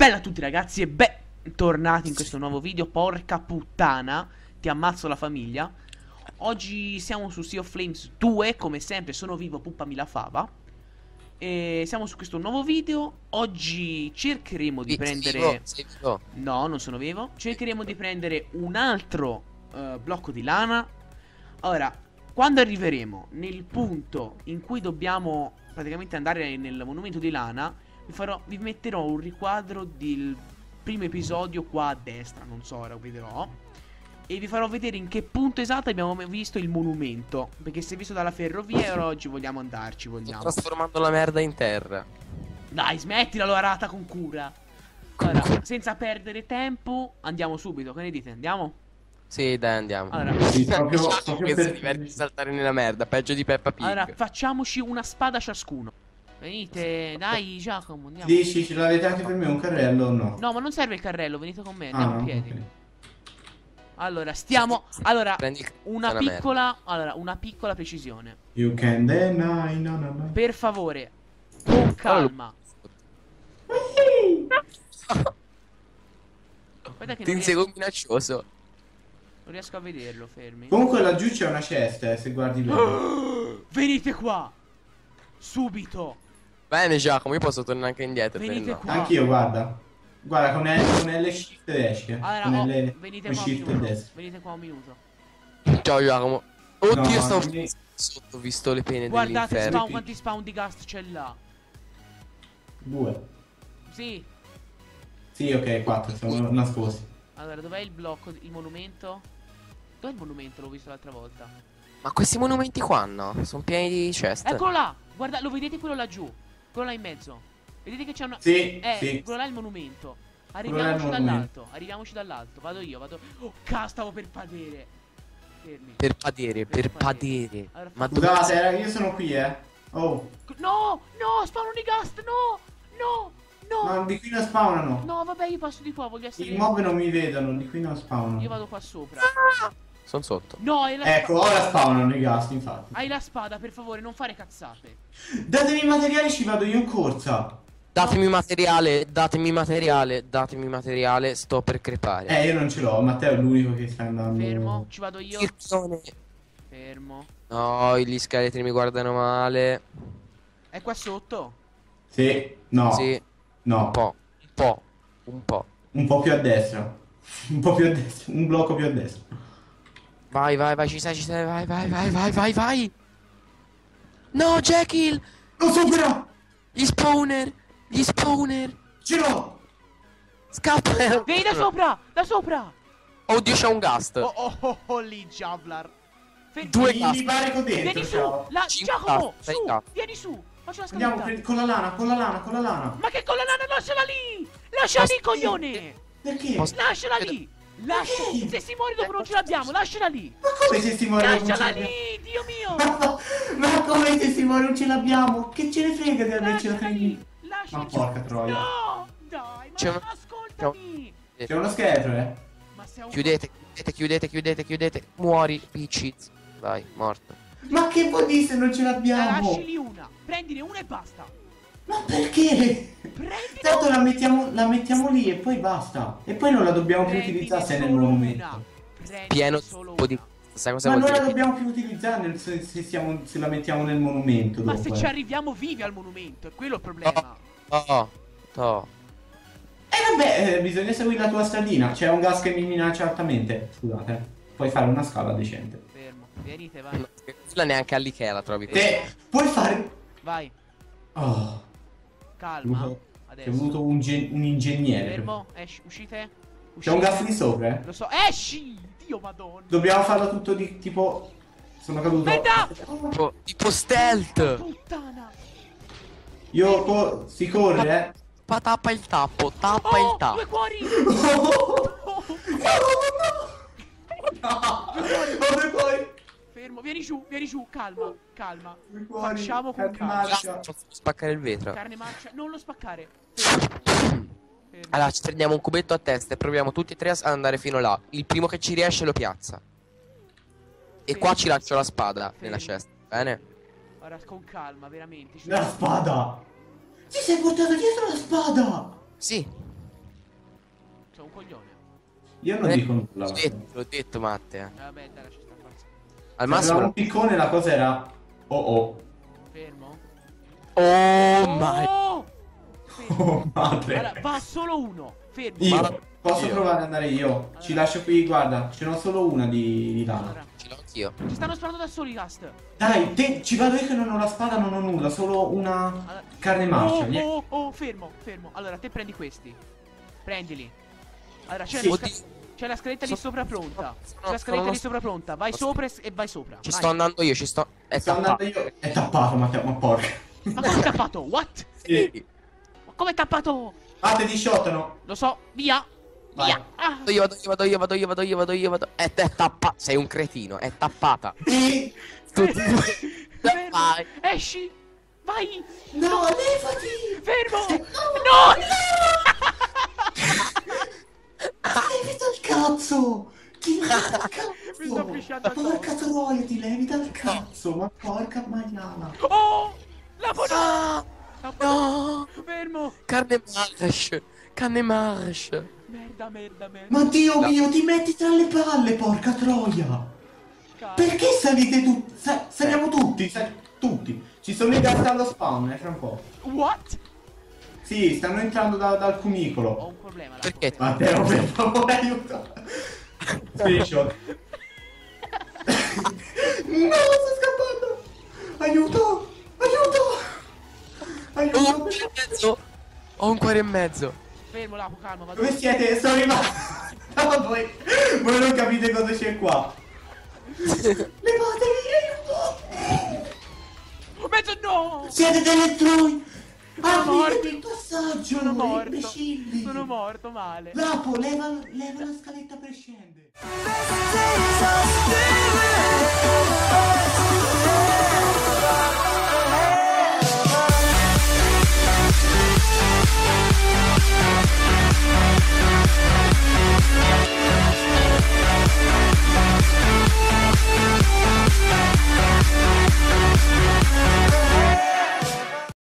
Bella a tutti ragazzi e bentornati in questo nuovo video. Porca puttana, ti ammazzo la famiglia. Oggi siamo su Sea of Flames 2, come sempre sono vivo, puppami la fava. E siamo su questo nuovo video. Oggi cercheremo di prendere... No, non sono vivo. Cercheremo di prendere un altro eh, blocco di lana. Ora, quando arriveremo nel punto in cui dobbiamo praticamente andare nel monumento di lana vi, farò, vi metterò un riquadro del primo episodio qua a destra, non so, ora lo vedrò. E vi farò vedere in che punto esatto abbiamo visto il monumento. Perché si è visto dalla ferrovia e oggi vogliamo andarci, Sto vogliamo. trasformando la merda in terra. Dai, smettila lo rata con cura. Allora, senza perdere tempo, andiamo subito. Che ne dite? Andiamo? Sì, dai, andiamo. Allora, Sì, proprio, proprio per... si diverte di saltare nella merda, peggio di Peppa Pig. allora, facciamoci una spada ciascuno. Venite, dai, Giacomo, andiamo. Dici, ce l'avete anche per me un carrello o no? No, ma non serve il carrello, venite con me, Ah, andiamo a no, piedi. ok. Allora, stiamo. Allora, una piccola. Allora, una piccola precisione. You can deny, no, no, no. Per favore, con calma. Guarda che Ti riesco, minaccioso. non riesco a vederlo, fermi. Comunque laggiù c'è una cesta, eh, se guardi bene. Venite qua! Subito! Bene, Giacomo, io posso tornare anche indietro. te Venite qua. Anch'io, guarda. Guarda, con L, con L shift esce. Allora, con oh, L, venite con qua un shift minuto. Venite qua un minuto. Ciao, Giacomo. Oddio, No, stavo mi- sotto, ho visto le pene Guardate dell'inferno. spawn, quanti spawn di gas c'è là. Due. Sì. Sì, ok, quattro, siamo nascosti. Allora, dov'è il blocco, il monumento? Dov'è il monumento? L'ho visto l'altra volta. Ma questi monumenti qua no? Sono pieni di chest. Eccolo là! Guarda, lo vedete quello laggiù? Quello là in mezzo. Vedete che c'è una. Sì, Eh, sì. quello là è il monumento. Arriviamoci dall'alto. Arriviamoci dall'alto. Vado io, vado. Oh, ca, stavo per padere. Fermi. Per padere, Per per padere. padere. Allora, Ma dove Scusate, eh, io sono qui, eh. Oh, No, no, spawnano i ghast, no, no, no. ma di qui non spawnano. No, vabbè, io passo di qua, voglio essere. I mob non mi vedono, di qui non Io spawnano. vado qua sopra. Sono sotto. No, hai la, Ecco, ora spawnano i gas, infatti. hai la spada, per favore, non fare cazzate. Datemi i materiali, ci vado io in corsa. Datemi materiale, datemi materiale, datemi materiale, sto per crepare. Eh, io non ce l'ho, Matteo è l'unico che sta andando. Fermo, ci vado io. Circone. Fermo. No, gli scheletri mi guardano male. È qua sotto? Sì, no, Sì, no. un po', un po', un po'. Un po' più a destra. Un po' più a destra. Un blocco più a destra. Vai, vai, vai, ci sei, ci sei, vai, vai, vai, vai, vai, vai. No, Jekyll! Lo supera! Gli spawner! Gli spawner! Ce l'ho! Scappa! Vieni da sopra! Da sopra! Oddio, c'è un ghast. Oh oh oh, oh lì, Javlar. Fer- Due Mi, gas. mi pare con dentro, Vieni su! ciao. La- Giacomo! Su! Vieni su! Faccio la Andiamo scaletta! per- con la lana, con la lana, con la lana. Ma che con la lana lasciala lì! Lasciala lì, coglione! Perché? Lasciala lì! Lascia... Se si muore dopo non ce l'abbiamo, lasciala lì! Ma come se si muore non ce Lasciala lì, Dio mio! Ma, ma come se si muore non ce l'abbiamo? Che ce ne frega di averci la lì! Lasciala Ma porca troia. No! Dai, ma C'è un- ascoltami! C'è uno scheletro, eh? Un... Chiudete, chiudete, chiudete, chiudete, chiudete. Muori, Peaches. Vai, morto. Ma che vuol dire se non ce l'abbiamo? Lasciali una! Prendine una e basta! Ma perché? Tanto la mettiamo, la mettiamo lì e poi basta. E poi non la dobbiamo più utilizzare se nel una. Prendine Pieno solo tipo di... Sai cosa Ma vuol non la dobbiamo più utilizzare nel- se, se siamo- se la mettiamo nel monumento Ma dopo. se eh. ci arriviamo vivi al monumento, è quello il problema. Oh, oh. Eh vabbè, eh, bisogna seguire la tua stradina. C'è un gas che mi minaccia altamente. Scusate, eh. puoi fare una scala decente. Fermo, venite, vai. Quella neanche all'Ikea la trovi. Te puoi fare. Vai, Oh, calma. è Adesso. voluto un, gen- un ingegnere. Fermo, esci, uscite. C'è un Uscite. gas di sopra, eh. Lo so, esci! Dio madonna. Dobbiamo farlo tutto di tipo. Sono caduto. Merda! Tipo, tipo stealth. Puttana. Io co- si corre, eh. Pa, tappa il tappo, tappa il Oh, tappo. due cuori! Dove poi? Fermo, vieni giù, vieni giù, calma, calma. Due cuori, Facciamo con calma. marcia. Posso spaccare il vetro. Carne marcia, non lo spaccare. Fermo. Fermo. Allora, ci prendiamo un cubetto a testa e proviamo tutti e tre ad andare fino là. Il primo che ci riesce lo piazza. E qua ci lancio la spada nella cesta. Bene? Ora con calma, veramente. ci- La spada! Ti sei portato dietro la spada! Sì. Sono un coglione. Io non Eh, dico nulla. L'ho detto, l'ho detto, Matte. Eh, vabbè, dai. Al Se avevamo un massimo. piccone la cosa era... Oh oh. Fermo. Oh my. Oh! Fermo. Oh madre. Allora, va solo uno. Fermo. Io Ma- posso io. provare ad andare io. Ci lascio qui, guarda, ce n'ho solo una di, di lana. Allora, Ce l'ho anch'io. ci stanno sparando da soli, Gast. Dai, te, ci vado io che non ho la spada, non ho nulla, solo una Allora- carne marcia. Oh, oh, oh, fermo, fermo. Allora, te prendi questi. Prendili. Allora, c'è Sì. Oddio. C'è la scaletta lì So- sopra pronta. C'è la scaletta lì sopra pronta. Vai sopra e, vai sopra. Ci Vai. sto andando io, ci sto. È Sto andando tappato. io. È tappato, ma, ma porca. Ma come è tappato? What? Sì. Ma come è tappato? Ah, te disciottano. Lo so, via. Vai. Via. Ah. Vado io, vado io, vado io, vado io, vado io, vado io, vado. È, è tappata. Sei un cretino, è tappata. Sì. Vai. Esci. Vai. No, levati. Fermo. No. No. Levi dal cazzo. Ti levi dal cazzo. Porca troia, ti levi dal cazzo. Ma porca maiala. Oh. La buona. Ah, no. Fermo. Carne marsh. Carne marsh. Merda, merda, merda. Ma Dio No. mio, ti metti tra le palle, porca troia. Cazzo. Perché salite tutti? Sa- saliamo tutti, sal- tutti. Ci sono i gatti allo spawn, eh, fra un po'. What? Sì, stanno entrando da- dal Ho cunicolo. un problema. là, Perché? Matteo, per favore, aiuta. Screenshot. no, sto scappando. Aiuto, aiuto. Ho un Aiuto. cuore e mezzo. Ho un cuore e mezzo. Fermo, là, calma, vado. Dove siete? Sono rimasto. No, voi, voi non capite cosa c'è qua. Levatevi, aiuto. Mezzo no! Siete delle troi! Ah, sono morti. Il passaggio, sono morto. Imbecilli. Sono morto male. Lapo, leva, leva la scaletta per scendere.